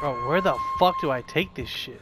Bro, where the fuck do I take this shit?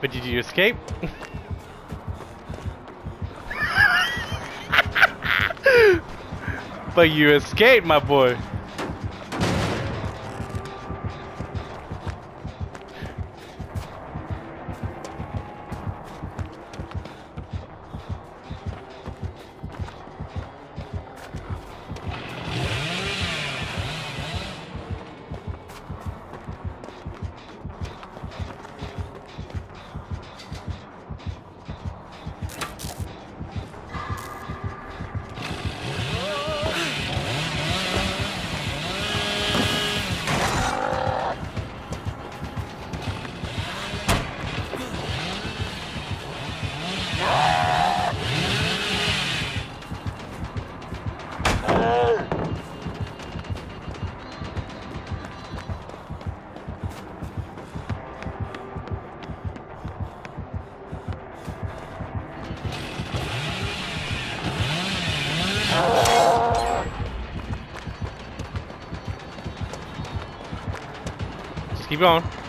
But did you escape? but you escaped, my boy. Keep going.